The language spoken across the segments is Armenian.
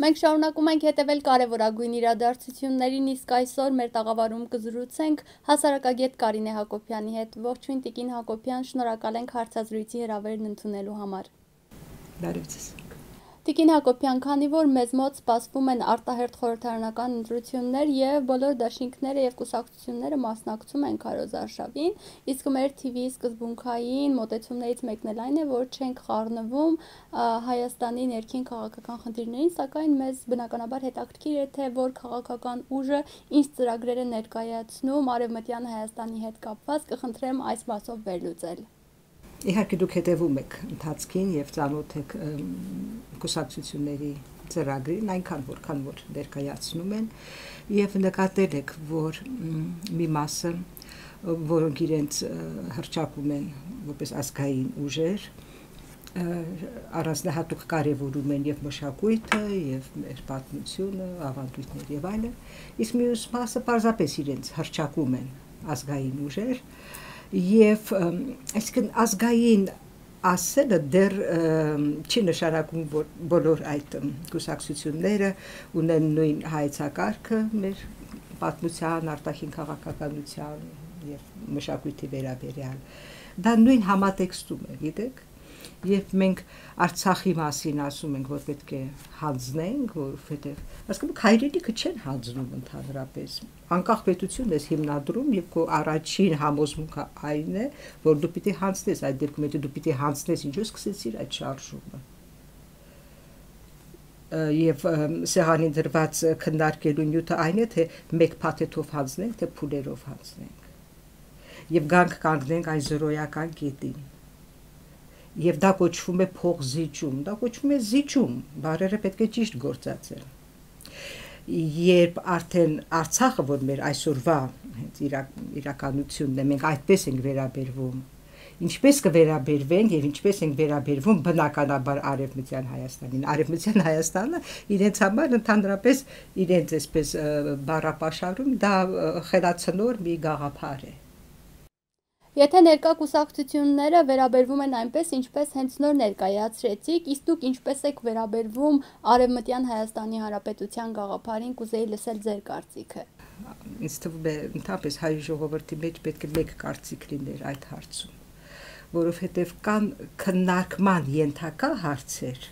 Մենք շարունակում ենք հետևել կարևորագույն իրադարձություններին, իսկ այսօր մեր տաղավարում կզրուցենք հասարակագետ Կարինե Հակոբյանի հետ։ Ողջույն Տիկին Հակոբյան, շնորհակալ ենք հարցազրույցի հրավերն ընդունելու համար։ Բարև ձեզ։ Տիկին Հակոբյան, քանի որ մեզ մոտ սպասվում են արտահերթ խորհրդարանական ընտրություններ եւ բոլոր դաշինքները եւ կուսակցությունները մասնակցում են քարոզարշավին, իսկ մեր TV սկզբունքային մոտեցումներից մեկն էլ այն է, որ չենք խառնվում Հայաստանի ներքին քաղաքական խնդիրներին, սակայն մեզ բնականաբար հետաքրքիր է թե որ քաղաքական ուժը ինչ ծրագրեր է ներկայացնում Արևմտյան Հայաստանի հետ կապված, կխնդրեմ այս մասով վերլուծել իհարկե դուք հետևում եք ընթացքին եւ ծանոթ եք կուսակցությունների ծրագրին այնքան որքան որ ներկայացնում են եւ նկատել եք որ մի մասը որոնք իրենց հրճակում են որպես ազգային ուժեր առանձնահատուկ կարևորում են եւ մշակույթը եւ մեր պատմությունը, ավանդույթներ եւ այլն, իսկ մյուս մասը պարզապես իրենց հրճակում են ազգային ուժեր, եւ այսինքն ազգային ասելը դեռ չի նշանակում որ բոլոր այդ կուսակցությունները ունեն նույն հայեցակարգը մեր պատմության, արտաքին քաղաքականության եւ մշակույթի վերաբերյալ։ Դա նույն համատեքստում է, գիտեք, Երբ մենք Արցախի մասին ասում ենք, որ պետք է հանձնենք, որովհետև հասկանում հայրենիքը չեն հանձնում ընդհանրապես։ Անկախ պետությունն ես հիմնադրում եւ քո առաջին համոզմունքը այն է, որ դու պիտի հանձնես այդ դեպքում, եթե դու պիտի հանձնես, ինչու սկսեցիր այդ շարժումը եւ սեղանին դրված քննարկելու նյութը այն է թե մեկ փաթեթով հանձնենք թե փուլերով հանձնենք եւ գանք կանգնենք այս զրոյական կետին եւ դա կոչվում է փողզիջում, դա կոչվում է զիջում, բարերը պետք է ճիշտ գործածել։ Երբ արդեն Արցախը, որ մեր այսօրվա հենց իրակ, իրականությունն է, մենք այդպես ենք վերաբերվում, ինչպես կվերաբերվենք եւ ինչպես ենք վերաբերվում բնականաբար Արևմտյան Հայաստանին։ Արևմտյան Հայաստանը իրենց համար ընդհանրապես իրենց այսպես բառապաշարում դա խելացնոր մի գաղափար է։ Եթե ներկա կուսակցությունները վերաբերվում են այնպես, ինչպես հենց նոր ներկայացրեցիք, իսկ դուք ինչպես եք վերաբերվում Արևմտյան Հայաստանի Հանրապետության գաղափարին, կուզեի լսել ձեր կարծիքը։ Ինձ թվում է, ընդհանրապես հայ ժողովրդի մեջ պետք է մեկ կարծիք լիներ այդ հարցում, որովհետև կան քննարկման ենթակա հարցեր,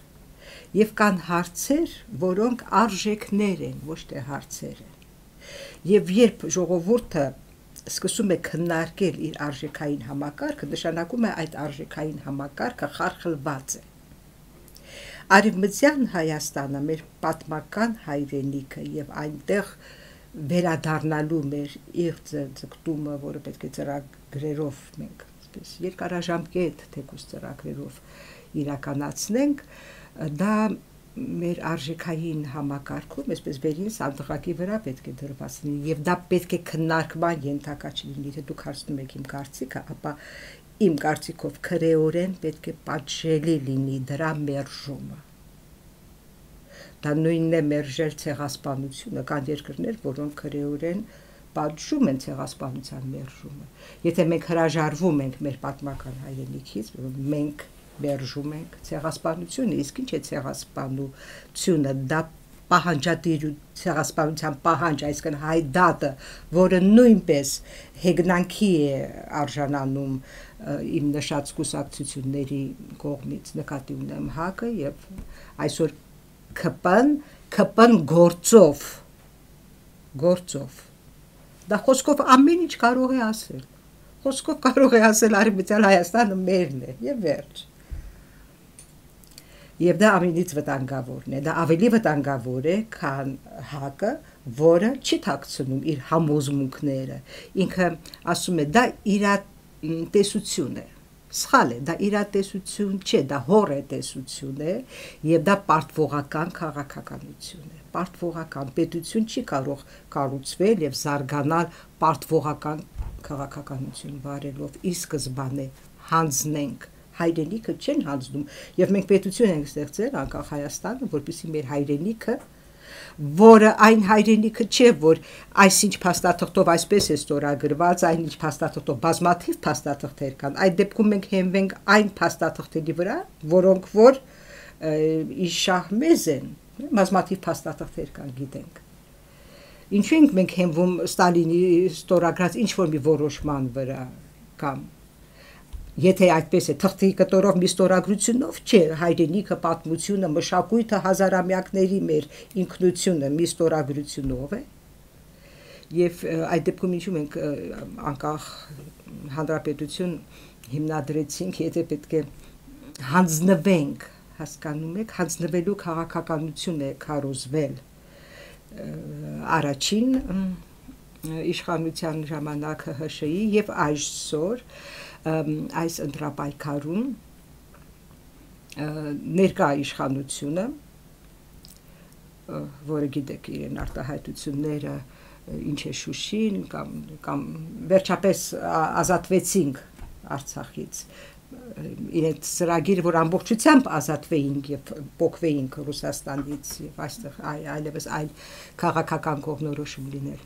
եւ կան հարցեր, որոնք արժեքներ են, ոչ թե հարցեր են։ Եվ երբ ժողովուրդը սկսում է քննարկել իր արժեքային համակարգը, նշանակում է այդ արժեքային համակարգը խարխլված է։ Արևմտյան Հայաստանը մեր պատմական հայրենիքը եւ այնտեղ վերադառնալու մեր իղձը ձգտումը, որը պետք է ծրագրերով մենք այսպես երկարաժամկետ թեկուս ծրագրերով իրականացնենք, դա մեր արժեքային համակարգում, այսպես վերին սանդղակի վրա պետք է դրված լինի եւ դա պետք է քննարկման ենթակա չլինի, եթե դուք հարցնում եք իմ կարծիքը, ապա իմ կարծիքով քրեորեն պետք է պատժելի լինի դրա մերժումը։ Դա նույնն է մերժել ցեղասպանությունը, կան երկրներ, որոնք քրեորեն պատժում են ցեղասպանության մերժումը։ Եթե մենք հրաժարվում ենք մեր պատմական հայրենիքից, մենք մերժում ենք ցեղասպանությունը, իսկ ինչ է ցեղասպանությունը, դա պահանջատիր ցեղասպանության պահանջ, այսինքն հայդատը, որը նույնպես հեգնանքի է արժանանում իմ նշած կուսակցությունների կողմից նկատի ունեմ հակը եւ այսօր ԿՊ-ն ԿՊ-ն գործով գործով դա խոսքով ամեն ինչ կարող է ասել խոսքով կարող է ասել արևմտյան Հայաստանը մերն է եւ վերջ Եվ դա ամենից վտանգավորն է, դա ավելի վտանգավոր է, քան հակը, որը չի ཐակցնում իր համոզմունքները։ Ինքը ասում է, դա իր տեսություն է սխալ է, դա իրատեսություն չէ, դա հորետեսություն է եւ դա պարտվողական քաղաքականություն է։ Պարտվողական պետություն չի կարող կառուցվել եւ զարգանալ պարտվողական քաղաքականություն վարելով։ Ի սկզբանե հանձնենք հայրենիքը չեն հանձնում եւ մենք պետություն ենք ստեղծել անկախ Հայաստանը, որպեսզի մեր հայրենիքը որը այն հայրենիքը չէ, որ այսինչ փաստաթղթով այսպես է ստորագրված, այնինչ փաստաթղթով բազմաթիվ փաստաթղթեր կան։ Այդ դեպքում մենք հենվենք այն փաստաթղթերի վրա, որոնք որ իշահմեզ են, Բազմաթիվ փաստաթղթեր կան, գիտենք։ Ինչու ենք մենք հենվում Ստալինի ստորագրած ինչ որ մի որոշման վրա կամ Եթե այդպես է թղթի կտորով մի ստորագրությունով չէ, հայրենիքը, պատմությունը, մշակույթը հազարամյակների մեր ինքնությունը մի ստորագրությունով է։ Եվ այդ դեպքում ինչու մենք անկախ հանրապետություն հիմնադրեցինք, եթե պետք է հանձնվենք, հասկանում եք, հանձնվելու քաղաքականություն է քարոզվել առաջին իշխանության ժամանակ ՀՀՇ-ի եւ այսօր այս ընտրապայքարում ներկա իշխանությունը որը գիտեք իրեն արտահայտությունները ինչ է Շուշին կամ կամ վերջապես ազատվեցինք Արցախից իրենց ծրագիրը, որ ամբողջությամբ ազատվեինք եւ փոկվեինք Ռուսաստանից եւ այստեղ այլևս այլ քաղաքական կողնորոշում լինել։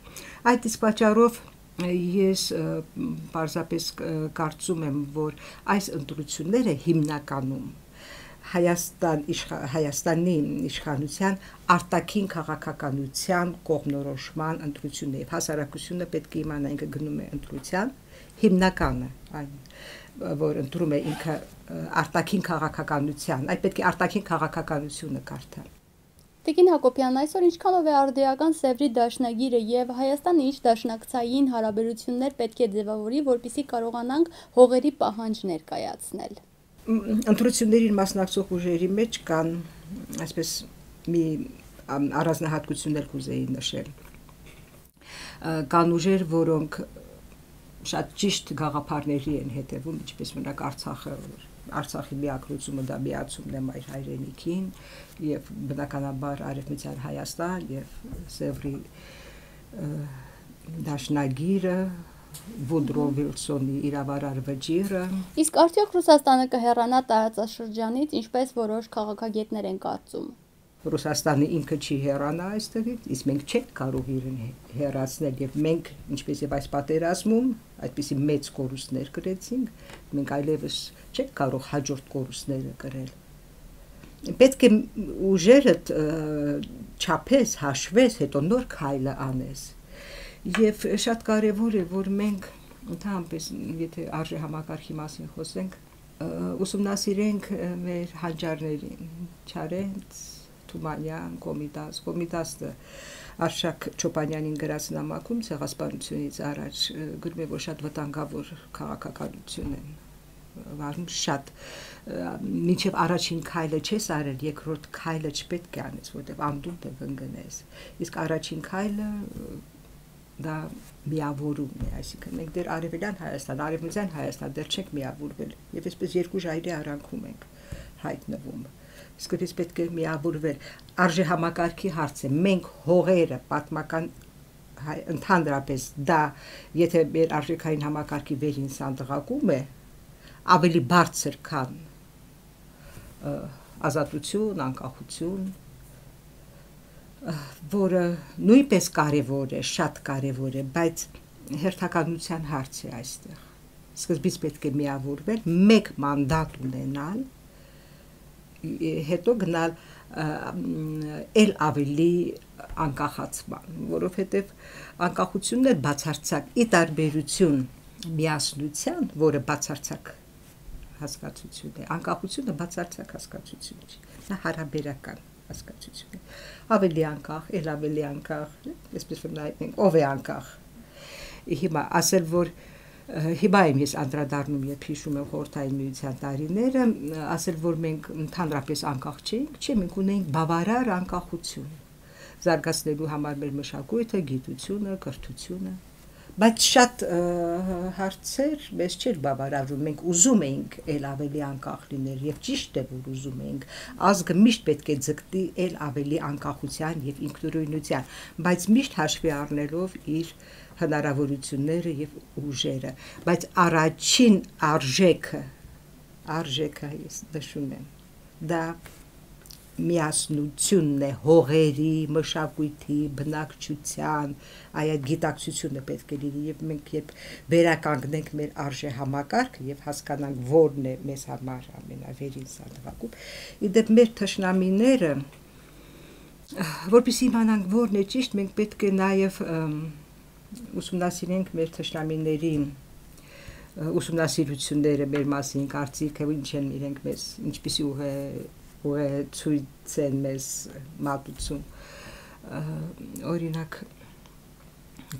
Այդ իսկ պատճառով ես պարզապես կարծում եմ, որ այս ընտրությունները հիմնականում Հայաստան իշխ, Հայաստանի իշխանության արտաքին քաղաքականության կողմնորոշման ընտրությունն է։ Հասարակությունը պետք է իմանա ինքը գնում է ընտրության հիմնականը այն որ ընտրում է ինքը արտաքին քաղաքականության, այդ պետք է արտաքին քաղաքականությունը կարդալ։ Տիկին Հակոբյան, այսօր ինչքանով է արդիական Սևրի դաշնագիրը եւ Հայաստանը ինչ դաշնակցային հարաբերություններ պետք է ձևավորի, որպիսի կարողանանք հողերի պահանջ ներկայացնել։ Ընտրություններին մասնակցող ուժերի մեջ կան այսպես մի առանձնահատկություններ կուզեի նշել։ Կան ուժեր, որոնք շատ ճիշտ գաղափարների են հետևում, ինչպես մենակ Արցախը, Արցախի միակրությունը դա միացումն է մայր հայրենիքին եւ բնականաբար Արևմտյան Հայաստան եւ Սևրի դաշնագիրը Վուդրո Վիլսոնի իրավարար վճիրը Իսկ արդյոք Ռուսաստանը կհեռանա տարածաշրջանից, ինչպես որոշ քաղաքագետներ են կարծում։ Ռուսաստանը ինքը չի հեռանա այստեղից, իսկ մենք չենք կարող իրեն հեռացնել եւ մենք ինչպես եւ այս պատերազմում այդպիսի մեծ կորուստներ կրեցինք, մենք այլևս չենք կարող հաջորդ կորուստները կրել։ Պետք է ուժերը չափես, հաշվես, հետո նոր քայլը անես։ Եվ շատ կարևոր է, որ մենք ընդհանրապես եթե արժե համակարգի մասին խոսենք, ուսումնասիրենք մեր հանճարներին, չարենց Թումանյան, Կոմիտաս, Կոմիտասը Արշակ Չոպանյանին գրած նամակում ցեղասպանությունից առաջ գրում է որ շատ վտանգավոր քաղաքականություն են վարում շատ մինչև առաջին քայլը չես արել, երկրորդ քայլը չպետք է անես, որտեղ անդունդը կընկնես։ Իսկ առաջին քայլը դա միավորումն է, այսինքն մենք դեռ արևելյան Հայաստան, արևմտյան Հայաստան դեռ չենք միավորվել, եւ այսպես երկու ժայռի արանքում ենք հայտնվում սկզբից պետք է միավորվել արժե համակարգի հարց է մենք հողերը պատմական ընդհանրապես դա եթե մեր արժեքային համակարգի վերին սանդղակում է ավելի բարձր քան ազատություն, անկախություն, որը նույնպես կարևոր է, շատ կարևոր է, բայց հերթականության հարց է այստեղ։ Սկզբից պետք է միավորվել, մեկ մանդատ ունենալ, հետո գնալ ել ավելի անկախացման, որովհետև անկախությունն է բացարձակ ի տարբերություն միասնության, որը բացարձակ հասկացություն է, անկախությունը բացարձակ հասկացություն չէ, դա հարաբերական հասկացություն է։ Ավելի անկախ, ել ավելի անկախ, այսպես որ նայենք, ով է անկախ։ Հիմա ասել որ հիմա եմ ես անդրադառնում երբ հիշում եմ խորթային միության տարիները ասել որ մենք ընդհանրապես անկախ չէինք չէ մենք ունեինք բավարար անկախություն զարգացնելու համար մեր մշակույթը գիտությունը կրթությունը բայց շատ հարցեր մեզ չէր բավարարում մենք ուզում էինք ել ավելի անկախ լինել եւ ճիշտ է որ ուզում էինք ազգը միշտ պետք է ձգտի ել ավելի անկախության եւ ինքնուրույնության բայց միշտ հաշվի առնելով իր հնարավորությունները եւ ուժերը, բայց առաջին արժեքը արժեքը ես նշում եմ դա միասնությունն է հողերի, մշակույթի, բնակչության, այ այդ գիտակցությունը պետք է լինի եւ մենք երբ վերականգնենք մեր արժե համակարգը եւ հասկանանք որն է մեզ համար ամենավերին սանդղակում, իդեպ մեր թշնամիները Որպեսզի իմանանք որն է ճիշտ, մենք պետք է նաև ուսումնասիրենք մեր թշնամիների ուսումնասիրությունները մեր մասին, կարծիքը ինչ են իրենք մեզ, ինչպեսի ուղ է ուղ է ցույց են մեզ մատուցում։ Օրինակ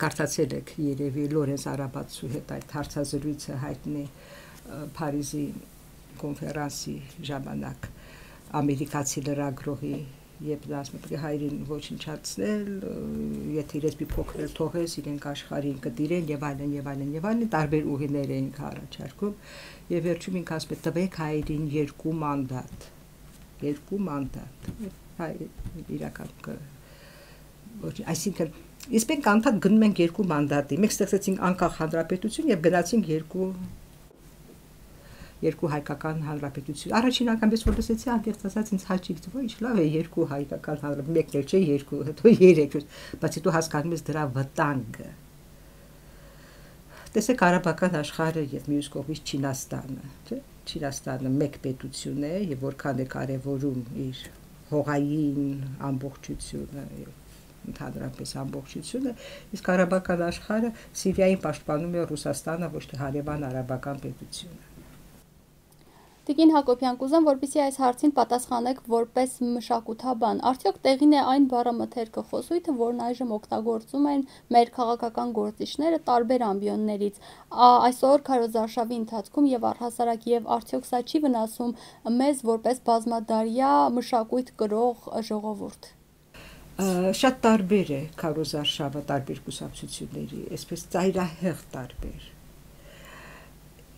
կարծացել եք երևի Լորենս Արաբացու հետ այդ հարցազրույցը հայտնի Փարիզի կոնֆերանսի ժամանակ ամերիկացի լրագրողի երբ դա ասում է հայրին ոչնչացնել, եթե իրենց մի փոքր թողես, իրենք աշխարհին կդիրեն եւ այլն եւ այլն եւ այլն տարբեր ուղիներ էին առաջարկում եւ վերջում ինք ասում է տվեք հայրին երկու մանդատ երկու մանդատ իրական ոչ այսինքն Իսկ մենք անդադ գնում ենք երկու մանդատի։ Մենք ստեղծեցինք անկախ հանրապետություն եւ գնացինք երկու երկու հայկական հանրապետություն։ Առաջին անգամ ես որ լսեցի անդեղծ ասած ինձ հաճիկ թվա, ինչ լավ է երկու հայկական հանրապետություն, մեկն էլ չէ, երկու, հետո երեք, բայց հետո հասկանում ես դրա վտանգը։ Տեսեք արաբական աշխարհը եւ մյուս կողմից Չինաստանը, չէ՞։ Չինաստանը մեկ պետություն է եւ որքան է կարեւորում իր հողային ամբողջությունը եւ ընդհանրապես ամբողջությունը, իսկ արաբական աշխարհը Սիրիային պաշտպանում է Ռուսաստանը, ոչ թե հարևան արաբական պետությունը։ Տիկին Հակոբյան, կուզեմ, որպեսզի այս հարցին պատասխանեք որպես մշակութաբան։ Արդյոք տեղին է այն բառամթերքը խոսույթը, որն այժմ օգտագործում են մեր քաղաքական գործիչները տարբեր ամբիոններից։ Այսօր քարոզարշավի ընթացքում եւ առհասարակ եւ արդյոք սա չի վնասում մեզ որպես բազմադարյա մշակույթ կրող ժողովուրդ շատ տարբեր է քարոզարշավը տարբեր կուսակցությունների, այսպես ծայրահեղ տարբեր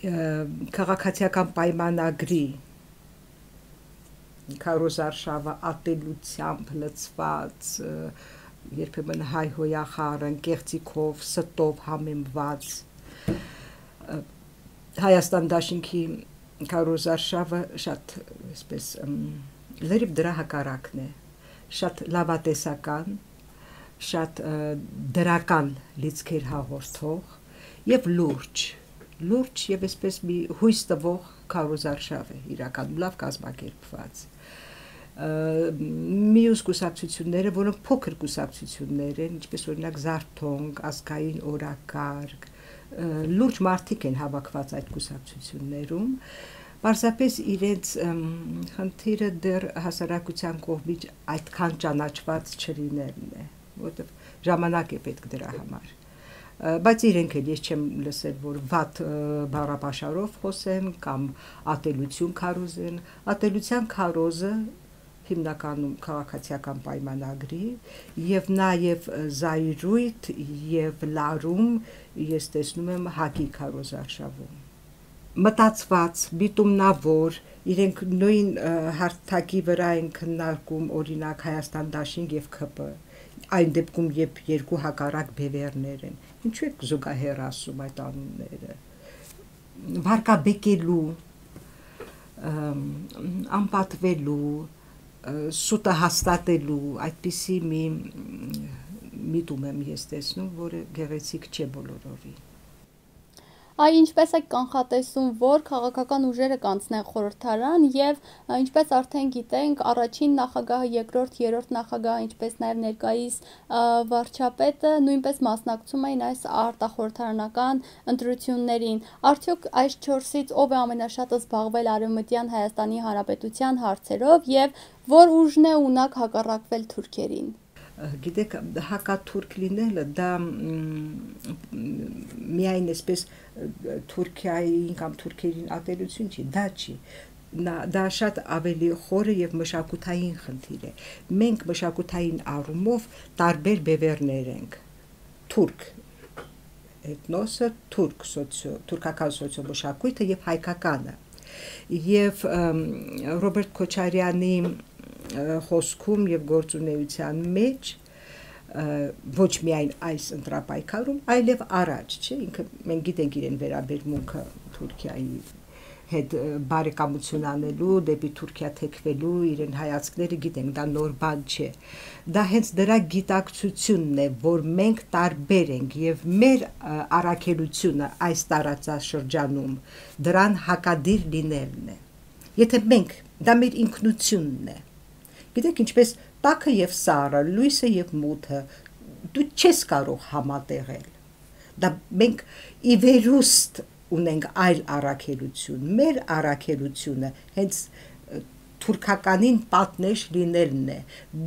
քաղաքացիական պայմանագրի Կարոզարշավը ատելությամբ լծված երբեմն հայ հոյախառն կեղծիքով ստով համեմված Հայաստան դաշինքի Կարոզարշավը շատ այսպես լրիվ դրա հակառակն է շատ լավատեսական շատ դրական լիցքեր հաղորդող եւ լուրջ լուրջ եւ այսպես մի հույս տվող քարոզարշավ է իրականում լավ կազմակերպված մյուս կուսակցությունները, որոնք փոքր կուսակցություններ են, ինչպես օրինակ Զարթոնք, ազգային օրակարգ, լուրջ մարդիկ են հավաքված այդ կուսակցություններում, Պարզապես իրենց խնդիրը դեռ հասարակության կողմից այդքան ճանաչված չլինելն է, որովհետև ժամանակ է պետք դրա համար բայց իրենք էլ ես չեմ լսել որ վատ բառապաշարով խոսեն կամ ատելություն քարոզեն ատելության քարոզը հիմնականում քաղաքացիական պայմանագրի եւ նաեւ զայրույթ եւ լարում ես տեսնում եմ հակի քարոզարշավում մտածված, բիտումնավոր, իրենք նույն հարթակի վրա են քննարկում օրինակ Հայաստան դաշինք եւ ԿՊ այն դեպքում երբ երկու հակառակ բևերներ են ինչու եք զուգահեռ ասում այդ անունները վարկաբեկելու անպատվելու սուտը հաստատելու այդպիսի մի միտում եմ ես տեսնում որը գեղեցիկ չէ բոլորովին այ ինչպես է կանխատեսում, որ քաղաքական ուժերը կանցնեն խորհրդարան եւ ինչպես արդեն գիտենք, առաջին նախագահը, երկրորդ, երրորդ նախագահը, ինչպես նաեւ ներկայիս վարչապետը նույնպես մասնակցում էին այս արտախորհրդարանական ընտրություններին։ Արդյոք այս 4-ից ով է ամենաշատը զբաղվել Արևմտյան Հայաստանի Հանրապետության հարցերով եւ որ ուժն է ունակ հակառակվել թուրքերին գիտեք հակաթուրք լինելը դա միայն այսպես Թուրքիային կամ թուրքերին ատելություն չի, դա չի դա շատ ավելի խորը եւ մշակութային խնդիր է։ Մենք մշակութային առումով տարբեր բևերներ ենք։ Թուրք էթնոսը, թուրք սոցիո, թուրքական սոցիոմշակույթը եւ հայկականը։ Եվ Ռոբերտ Քոչարյանի խոսքում եւ գործունեության մեջ ոչ միայն այս ընտրապայքարում, այլև առաջ, չէ, ինքը մենք գիտենք իրեն վերաբերմունքը Թուրքիայի հետ բարեկամություն անելու, դեպի Թուրքիա թեքվելու իրեն հայացքները գիտենք, դա նոր բան չէ։ Դա հենց դրա գիտակցությունն է, որ մենք տարբեր ենք եւ մեր առաքելությունը այս տարածաշրջանում դրան հակադիր լինելն է։ Եթե մենք դա մեր ինքնությունն է։ Գիտեք ինչպես տաքը եւ սառը, լույսը եւ մութը դու չես կարող համատեղել։ Դա մենք ի վերուստ ունենք այլ առաքելություն։ Մեր առաքելությունը հենց թուրքականին պատնեշ լինելն է։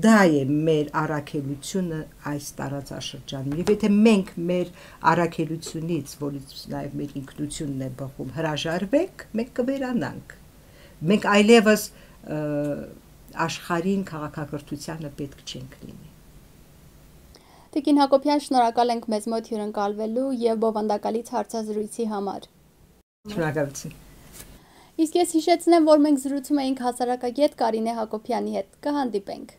Դա է մեր առաքելությունը այս տարածաշրջանում։ Եվ եթե մենք մեր առաքելությունից, որից նաև մեր ինքնությունն է բխում, հրաժարվենք, մենք կվերանանք։ Մենք այլևս աշխարհին քաղաքակրթությանը պետք չենք լինի։ Տիկին Հակոբյան, շնորհակալ ենք մեզ մոտ հյուրընկալվելու եւ բովանդակալից հարցազրույցի համար։ Շնորհակալություն։ Իսկ ես հիշեցնեմ, որ մենք զրուցում էինք հասարակագետ Կարինե Հակոբյանի հետ։ Կհանդիպենք։